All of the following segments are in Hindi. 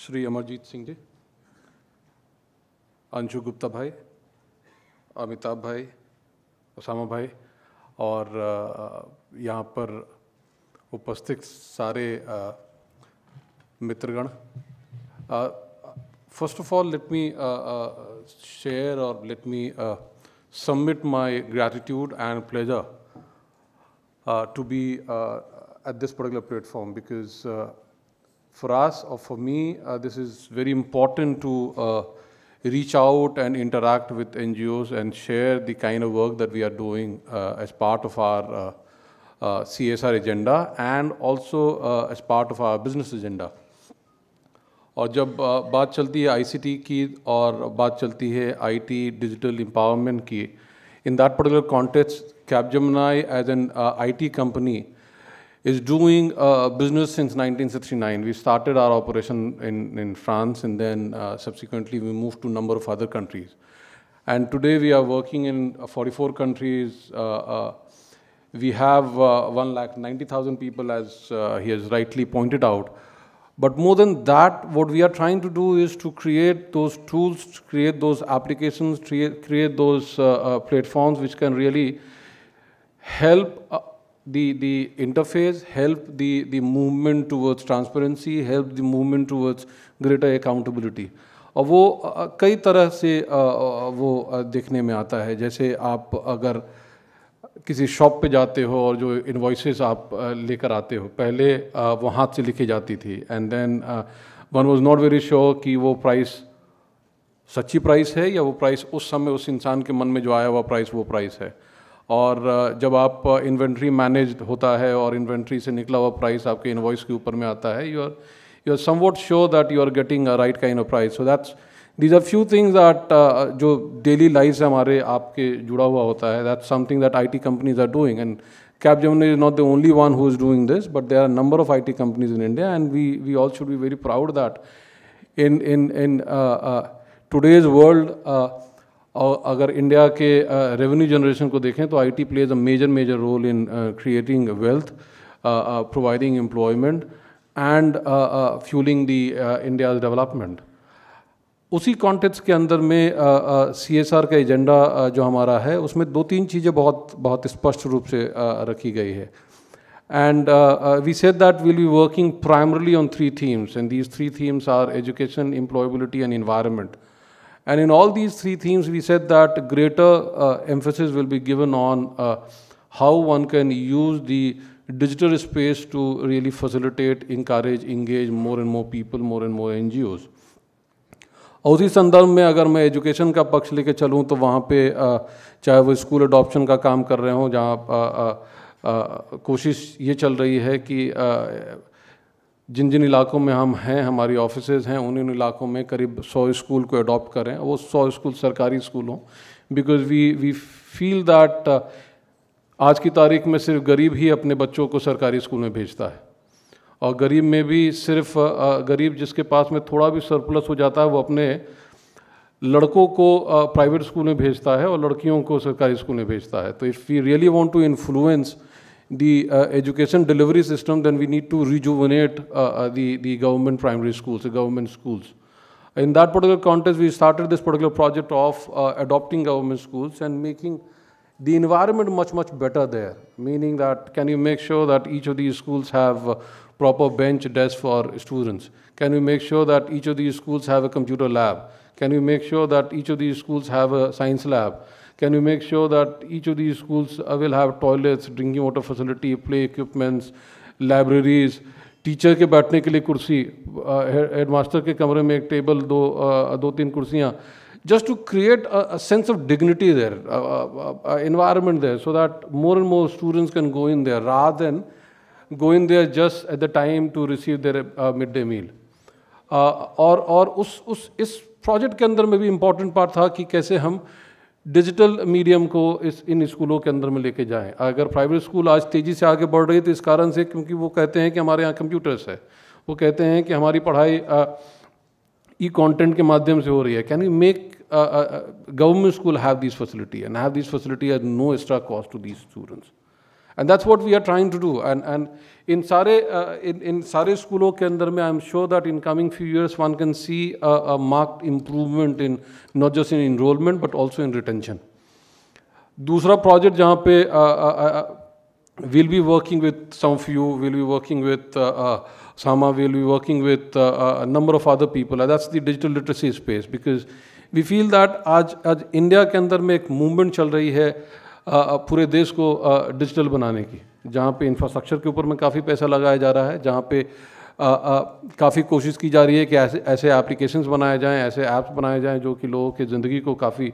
श्री अमरजीत सिंह जी, अंशु गुप्ता भाई, अमिताभ भाई, उसामा भाई और यहाँ पर उपस्थित सारे मित्रगण। First of all let me share और let me submit my gratitude and pleasure to be at this particular platform because for us or for me, this is very important to reach out and interact with NGOs and share the kind of work that we are doing uh, as part of our uh, uh, CSR agenda and also as part of our business agenda. और जब बात चलती है आईसीटी की और बात चलती है आईटी डिजिटल एम्पावरमेंट की in that particular context Capgemini as an IT company is doing uh, business since 1969. We started our operation in, in France and then uh, subsequently we moved to a number of other countries. And today we are working in uh, 44 countries. Uh, uh, we have uh, 1 lakh 90,000 people as he has rightly pointed out. But more than that, what we are trying to do is to create those tools, create those applications, create, create those platforms which can really help the, the interface, help the, the movement towards transparency, help the movement towards greater accountability. और वो कई तरह से वो देखने में आता है। जैसे आप अगर किसी शॉप पे जाते हो और जो इन्वॉइसेस आप लेकर आते हो पहले वो हाथ से लिखी जाती थी। And then one was not very sure कि वो प्राइस सच्ची प्राइस है या वो प्राइस उस समय उस इंसान के मन में जो आया हुआ प्राइस वो प्राइस है। और जब आप इन्वेंट्री मैनेज होता है और इन्वेंट्री से निकला हुआ प्राइस आपके इन्वॉइस के ऊपर में आता है you are you are somewhat sure that you are getting a right kind of price so that's these are few things that जो डेली लाइफ से हमारे, आपके जुड़ा हुआ होता है that something that I T companies are doing and Capgemini Gemini is not the only one who is doing this but there are number of I T companies in India and we we all should be very proud that in in in today's world और अगर इंडिया के रेवेन्यू जनरेशन को देखें तो IT plays a major major role in creating wealth providing employment and fuelling the India development उसी कॉन्टेक्स्ट के अंदर में सी एस आर का एजेंडा uh, जो हमारा है उसमें दो तीन चीज़ें बहुत बहुत स्पष्ट रूप से uh, रखी गई है। And we said that will be working primarily on three themes and these three themes are education employability and environment And in all these three themes, we said that greater uh, emphasis will be given on uh, how one can use the digital space to really facilitate, encourage, engage more and more people, more and more NGOs. उसी संदर्भ में अगर मैं एजुकेशन का पक्ष लेके चलूँ तो वहाँ पे चाहे वो स्कूल अडॉप्शन का काम कर रहे हों जहाँ कोशिश ये चल रही है कि जिन जिन इलाकों में हम हैं, हमारी ऑफ़िस हैं उन उन इलाकों में करीब सौ स्कूल को अडॉप्ट करें वो सौ स्कूल सरकारी स्कूल हों। Because we we feel that आज की तारीख में सिर्फ़ गरीब ही अपने बच्चों को सरकारी स्कूल में भेजता है। और गरीब में भी सिर्फ़ गरीब जिसके पास में थोड़ा भी सरप्लस हो जाता है, वो अपने लड़कों को प्राइवेट स्कूल में भेजता है और लड़कियों को सरकारी स्कूल में भेजता है। तो if we really want to influence the uh, education delivery system, then we need to rejuvenate uh, uh, the, the government primary schools, the government schools. In that particular context, we started this particular project of uh, adopting government schools and making the environment much, much better there. Meaning that can you make sure that each of these schools have proper bench desks for students? Can you make sure that each of these schools have a computer lab? Can you make sure that each of these schools have a science lab? Can we make sure that each of these schools uh, will have toilets, drinking water facility, play equipments, libraries, teacher के बैठने के लिए कुर्सी हेडमास्टर के कमरे में एक टेबल दो दो तीन कुर्सियाँ just to create a, a sense of dignity there, uh, environment there, so that more and more students can go in there rather than go in there just at the time to receive their uh, midday meal. Uh, और और उस उस इस प्रोजेक्ट के अंदर में भी इंपॉर्टेंट पार्ट था कि कैसे हम डिजिटल मीडियम को इस, इन स्कूलों के अंदर में लेके जाएँ। अगर प्राइवेट स्कूल आज तेज़ी से आगे बढ़ रही है तो इस कारण से क्योंकि वो कहते हैं कि हमारे यहाँ कंप्यूटर्स है। वो कहते हैं कि हमारी पढ़ाई ई कंटेंट के माध्यम से हो रही है। Can you make government school have this facility and have this facility at no extra cost to these students And that's what we are trying to do and and इन सारे इन इन सारे स्कूलों के अंदर में I am sure that in coming few years one can see a marked improvement in not just in enrolment but also in retention दूसरा प्रोजेक्ट जहाँ पे we'll be working with some of you, we'll be working with uh, uh, Sama, we'll be working with uh, a number of other people. that's the digital literacy space because we feel that आज आज इंडिया के अंदर में एक मूवमेंट चल रही है पूरे देश को डिजिटल बनाने की। जहाँ पे इंफ्रास्ट्रक्चर के ऊपर में काफ़ी पैसा लगाया जा रहा है, जहाँ पे काफ़ी कोशिश की जा रही है कि ऐसे ऐसे एप्लीकेशंस बनाए जाएँ, ऐसे ऐप्स बनाए जाएँ जो कि लोगों की ज़िंदगी को काफ़ी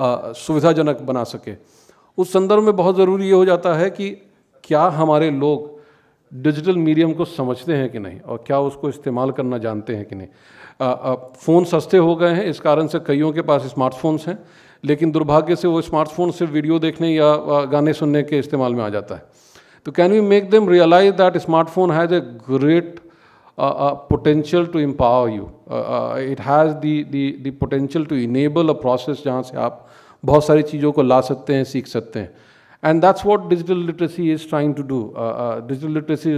सुविधाजनक बना सके। उस संदर्भ में बहुत ज़रूरी ये हो जाता है कि क्या हमारे लोग डिजिटल मीडियम को समझते हैं कि नहीं और क्या उसको इस्तेमाल करना जानते हैं कि नहीं। फ़ोन सस्ते हो गए हैं इस कारण से कईयों के पास स्मार्टफोन्स हैं लेकिन दुर्भाग्य से वो स्मार्टफ़ोन सिर्फ़ वीडियो देखने या गाने सुनने के इस्तेमाल में आ जाता है। तो can we make them realise that smartphone has a great potential to empower you it has the the the potential to enable a process जहाँ से आप बहुत सारी चीज़ों को ला सकते हैं सीख सकते हैं। And that's what digital literacy is trying to do. Uh, uh, digital literacy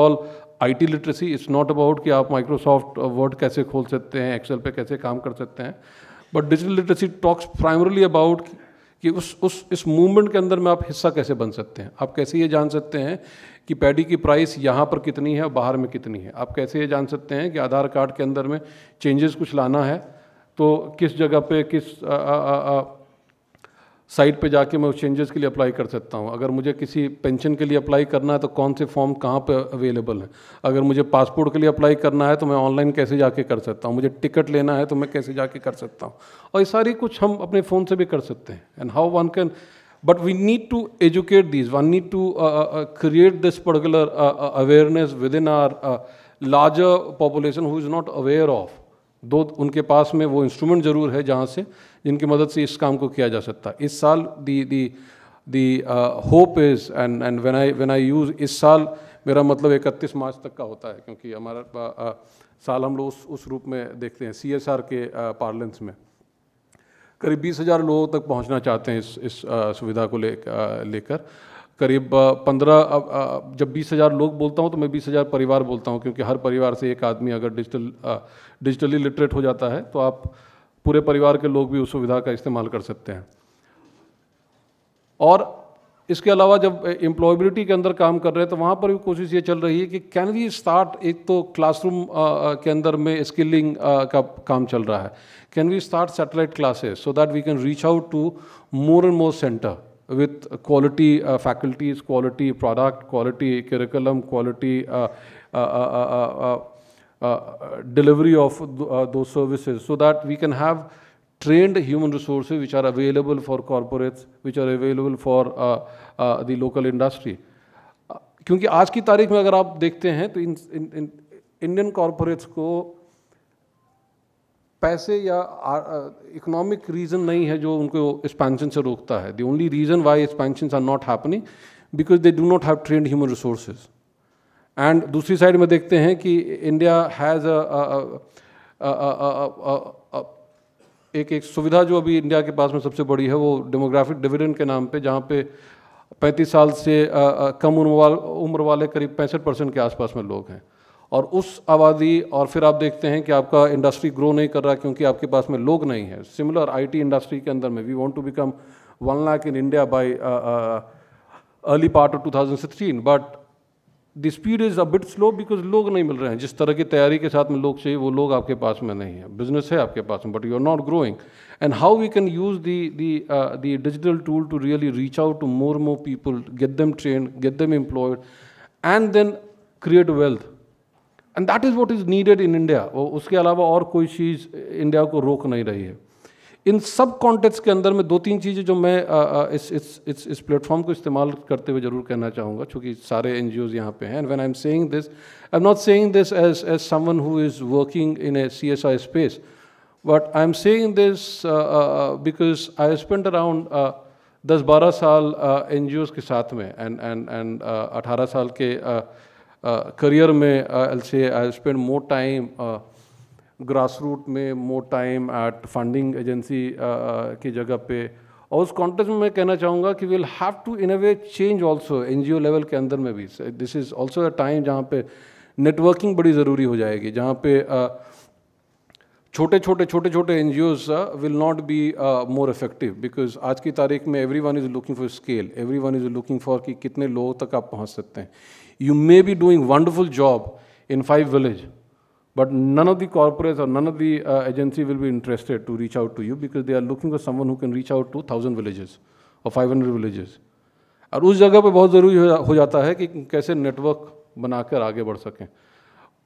all IT literacy It's not about कि आप माइक्रोसॉफ्ट वर्ड कैसे खोल सकते हैं Excel पे कैसे काम कर सकते हैं but digital literacy talks primarily about कि उस उस इस मूवमेंट के अंदर में आप हिस्सा कैसे बन सकते हैं। आप कैसे ये जान सकते हैं कि पैडी की प्राइस यहाँ पर कितनी है और बाहर में कितनी है। आप कैसे ये जान सकते हैं कि आधार कार्ड के अंदर में चेंजेस कुछ लाना है तो किस जगह पे किस आ, आ, आ, साइट पे जाके मैं उस चेंजेस के लिए अप्लाई कर सकता हूँ। अगर मुझे किसी पेंशन के लिए अप्लाई करना है तो कौन से फॉर्म कहाँ पे अवेलेबल है? अगर मुझे पासपोर्ट के लिए अप्लाई करना है तो मैं ऑनलाइन कैसे जाके कर सकता हूँ? मुझे टिकट लेना है तो मैं कैसे जाके कर सकता हूँ? और ये सारी कुछ हम अपने फ़ोन से भी कर सकते हैं। And how one can but we need to educate these one need to create this particular awareness within our larger population who is not aware of दो उनके पास में वो इंस्ट्रूमेंट ज़रूर है जहाँ से जिनकी मदद से इस काम को किया जा सकता। है इस साल the the the hope is and and when I when I use इस साल मेरा मतलब इकतीस मार्च तक का होता है क्योंकि हमारा uh, साल हम लोग उस उस रूप में देखते हैं सी एस आर के पार्लेंस uh, में। करीब बीस हज़ार लोगों तक पहुँचना चाहते हैं इस इस uh, सुविधा को ले लेकर। करीब पंद्रह जब बीस हज़ार लोग बोलता हूँ तो मैं बीस हज़ार परिवार बोलता हूँ क्योंकि हर परिवार से एक आदमी अगर डिजिटल डिजिटली लिटरेट हो जाता है तो आप पूरे परिवार के लोग भी उस सुविधा का इस्तेमाल कर सकते हैं। और इसके अलावा जब एम्प्लॉयबिलिटी के अंदर काम कर रहे हैं तो वहाँ पर भी कोशिश ये चल रही है कि कैन वी स्टार्ट एक तो क्लासरूम के अंदर में स्किलिंग का काम चल रहा है। Can we start satellite classes so that we can reach out to more and more centre faculties, quality product, quality curriculum, quality uh, uh, delivery of th those services so that we can have trained human resources which are available for corporates, which are available for the local industry. क्योंकि आज की तारीख में अगर आप देखते हैं तो इन, इन, इन इंडियन कॉरपोरेट्स को पैसे या इकोनॉमिक रीज़न नहीं है जो उनको एक्सपेंशन से रोकता है the only reason why expansion are not happening because they do not have trained human resources and दूसरी साइड में देखते हैं कि इंडिया हैज़ एक एक सुविधा जो अभी इंडिया के पास में सबसे बड़ी है वो डेमोग्राफिक डिविडेंड के नाम पे जहाँ पे 35 साल से आ, आ, कम उम्र वाले उम्र वाले करीब पैंसठ परसेंट के आसपास में लोग हैं। और उस आबादी और फिर आप देखते हैं कि आपका इंडस्ट्री ग्रो नहीं कर रहा क्योंकि आपके पास में लोग नहीं है। सिमिलर आईटी इंडस्ट्री के अंदर में we want to become one lakh in India by early part of 2016 but the speed is a bit slow because लोग नहीं मिल रहे हैं। जिस तरह की तैयारी के साथ में लोग चाहिए, वो लोग आपके पास में नहीं है। बिज़नेस है आपके पास में but you are not growing and how we can use the the digital tool to really reach out to more more people get them train get them employed and then create wealth and that is what is needed in India उसके अलावा और कोई चीज़ इंडिया को रोक नहीं रही है। इन सब कॉन्टेक्स्ट के अंदर में दो तीन चीज़ें जो मैं इस इस इस इस प्लेटफॉर्म को इस्तेमाल करते हुए ज़रूर कहना चाहूँगा क्योंकि सारे एन जी ओज़ यहाँ पे हैं। And when I am saying this I am not saying this as as someone who is working in a C S I space but I am saying this because I spend around दस बारह साल एन जी ओज़ के साथ में एंड एंड एंड अठारह साल के uh, करियर में I say I spend more time grass root में more time at funding agency की जगह पे। और उस कॉन्टेक्स्ट में मैं कहना चाहूँगा कि will have to in a way change also an level के अंदर में भी। This is also a time जहाँ पे नेटवर्किंग बड़ी ज़रूरी हो जाएगी, जहाँ पे छोटे छोटे छोटे छोटे N G Os will not be more effective because आज की तारीख में every one is looking for scale every one is looking for कि कितने लोगों तक आप पहुँच सकते हैं। You may be doing wonderful job in five village But none of the corporates or none of the uh, agency will be interested to reach out to you because they are looking for someone who can reach out to 1000 villages or 500 villages. और उस जगह पे बहुत ज़रूरी हो जाता है कि कैसे नेटवर्क बनाकर आगे बढ़ सकें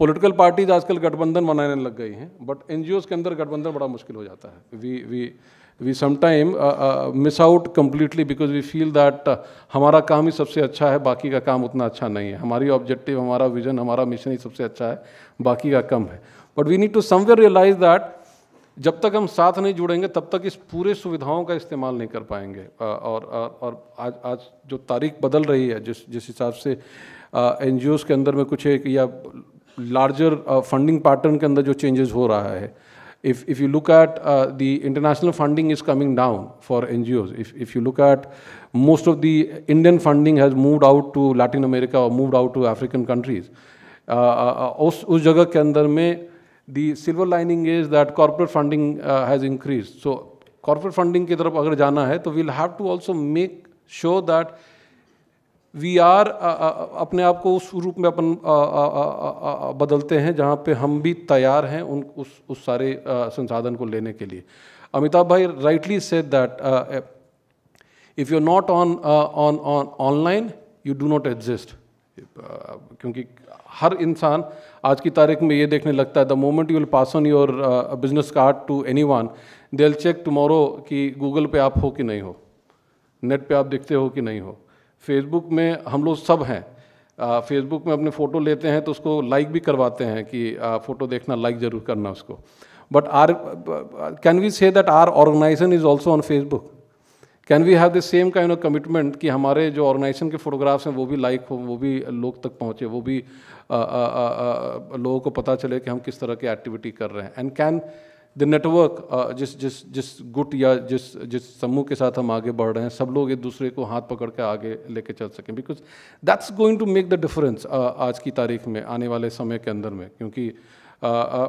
पॉलिटिकल पार्टीज़ आजकल गठबंधन बनाने लग गई हैं बट एन के अंदर गठबंधन बड़ा मुश्किल हो जाता है we we we sometime miss out completely because we feel that हमारा काम ही सबसे अच्छा है बाकी का काम उतना अच्छा नहीं है। हमारी ऑब्जेक्टिव हमारा विजन हमारा मिशन ही सबसे अच्छा है बाकी का कम है। But we need to somewhere realise that जब तक हम साथ नहीं जुड़ेंगे तब तक इस पूरे सुविधाओं का इस्तेमाल नहीं कर पाएँगे। uh, और और, और आज आज जो तारीख बदल रही है जिस जिस हिसाब से एन uh, के अंदर में कुछ एक या लार्जर फंडिंग पैटर्न के अंदर जो चेंजेस हो रहा है if, if you look at uh, the international funding is coming down for NGOs, if, if you look at most of the Indian funding has moved out to Latin America or moved out to African countries. Uh, uh, uh उस उस जगह के अंदर में the silver lining is that corporate funding uh, has increased. So corporate funding की तरफ अगर जाना है तो we'll have to also make sure that we are अपने आप को उस रूप में अपन बदलते हैं जहाँ पे हम भी तैयार हैं उन, उस उस सारे संसाधन को लेने के लिए। अमिताभ भाई rightly said that if you not on on on online you do not exist क्योंकि हर इंसान आज की तारीख में ये देखने लगता है the moment you will pass on your business card to any one they check tomorrow कि गूगल पे आप हो कि नहीं हो नेट पे आप दिखते हो कि नहीं हो. फेसबुक में हम लोग सब हैं। फेसबुक में अपने फ़ोटो लेते हैं तो उसको लाइक भी करवाते हैं कि फ़ोटो देखना लाइक ज़रूर करना उसको। But our can we say that our organisation is also on Facebook can we have the same kind of commitment कि हमारे जो ऑर्गेनाइजेशन के फोटोग्राफ्स हैं वो भी लाइक हो वो भी लोग तक पहुँचे वो भी आ, आ, आ, आ, लोगों को पता चले कि हम किस तरह की एक्टिविटी कर रहे हैं। And can the network uh, जिस जिस जिस गुट या जिस जिस समूह के साथ हम आगे बढ़ रहे हैं सब लोग एक दूसरे को हाथ पकड़ के आगे लेके चल सकें। Because that's going to make the difference आज की तारीख में आने वाले समय के अंदर में। क्योंकि uh, uh,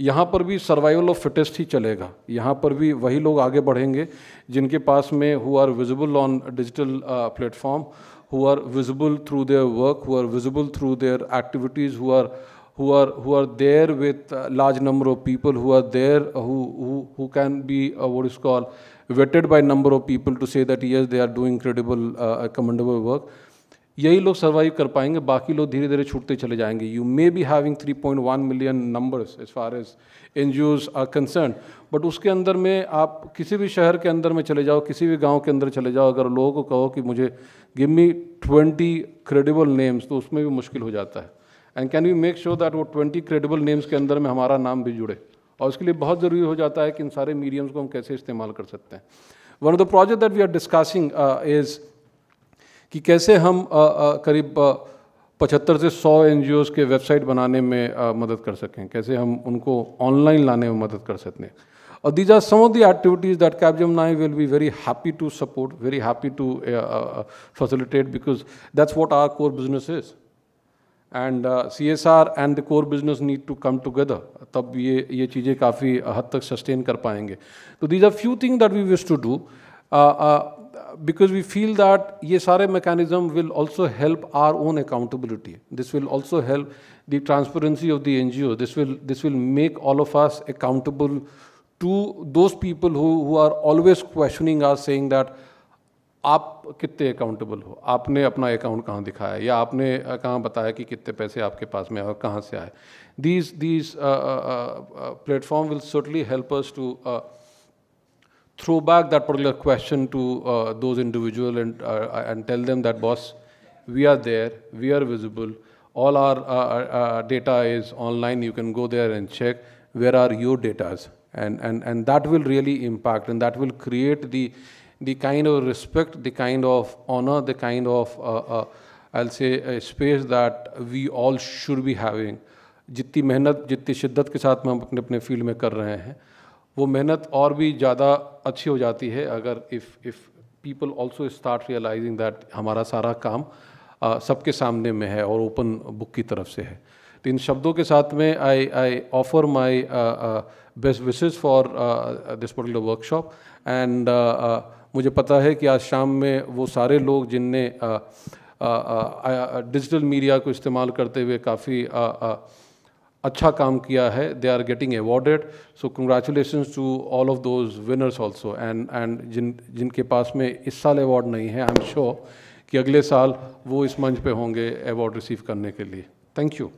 यहाँ पर भी सर्वाइवल ऑफ़ फिटेस्ट ही चलेगा। यहाँ पर भी वही लोग आगे बढ़ेंगे जिनके पास में who are visible on digital platform who are visible through their work who are visible through their activities who are who are who are there with a large number of people who are there who who, who can be uh, what is called vetted by number of people to say that yes they are doing credible uh, commendable work यही लोग सर्वाइव कर पाएँगे बाकी लोग धीरे धीरे छूटते चले जाएँगे you may be having 3.1 million numbers as far as N G R concern but उसके अंदर में आप किसी भी शहर के अंदर में चले जाओ किसी भी गाँव के अंदर चले जाओ अगर लोगों को कहो कि मुझे give me twenty credible names तो उसमें भी मुश्किल हो जाता है and can we make sure that वो ट्वेंटी क्रेडिबल नेम्स के अंदर में हमारा नाम भी जुड़े? और उसके लिए बहुत ज़रूरी हो जाता है कि इन सारे मीडियम्स को हम कैसे इस्तेमाल कर सकते हैं। One of the project that we are discussing is कि कैसे हम uh, uh, करीब पचहत्तर से सौ एन के वेबसाइट बनाने में uh, मदद कर सकें। कैसे हम उनको ऑनलाइन लाने में मदद कर सकते हैं। और these are some of the activities that Capgemini will be very happy to support very happy to facilitate because that's what our core business is And C S R and the core business need to come together तब ये ये चीज़ें काफ़ी हद तक सस्टेन कर पाएंगे तो these are few thing that we wish to do because we feel that ये सारे mechanism will also help our own accountability. This will also help the transparency of the NGO. This will this will make all of us accountable to those people who who are always questioning us, saying that आप कितने अकाउंटेबल हो? आपने अपना अकाउंट कहाँ दिखाया? या आपने कहाँ बताया कि कितने पैसे आपके पास में और कहाँ से आए? These these platform will certainly help us to throw back that particular question to the individual and and tell them that boss we are there we are visible all our data is online you can go there and check where are your datas and and and that will really impact and that will create the the kind of respect, the kind of honor, the kind of, uh, uh, I'll say, a space that we all should be having. जितनी मेहनत जितनी शिद्दत के साथ में हम अपने अपने फ़ील्ड में कर रहे हैं वो मेहनत और भी ज़्यादा अच्छी हो जाती है अगर if if people also start realizing that हमारा सारा काम uh, सबके सामने में है और ओपन बुक की तरफ़ से है तो इन शब्दों के साथ में I I offer my best wishes for this particular workshop and मुझे पता है कि आज शाम में वो सारे लोग जिनने डिजिटल मीडिया को इस्तेमाल करते हुए काफ़ी अच्छा काम किया है they are getting awarded so congratulation to all of those winners also and and जिन, जिनके पास में इस साल अवार्ड नहीं है आई एम श्योर कि अगले साल वो इस मंच पे होंगे अवार्ड रिसीव करने के लिए. Thank you